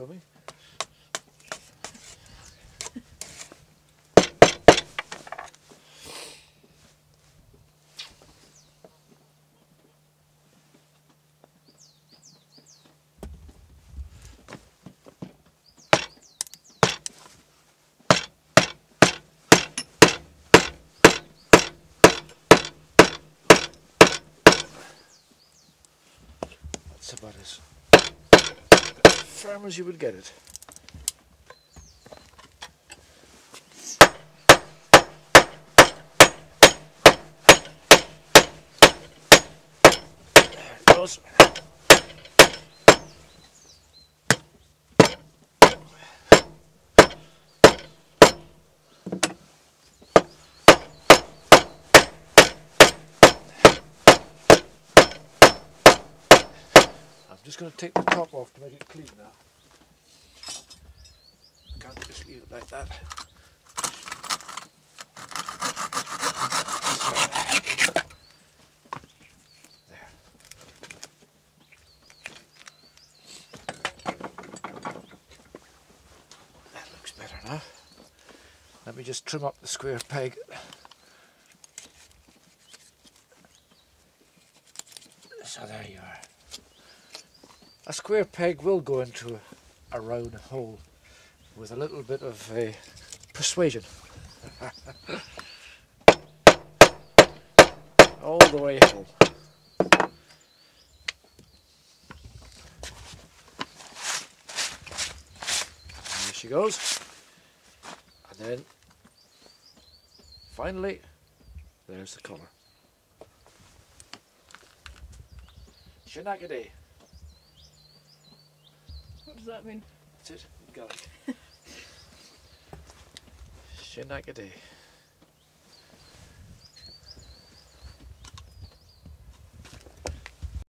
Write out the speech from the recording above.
Está bem? separação. As you would get it. There it goes. I'm just going to take the top off to make it clean now. I can't just leave it like that. There. That looks better now. Let me just trim up the square peg. So there you are. A square peg will go into a, round hole with a little bit of uh, persuasion. All the way home. There she goes. And then finally, there's the colour. Shenagaday. What does that mean? That's it. Got it. Shenagaday.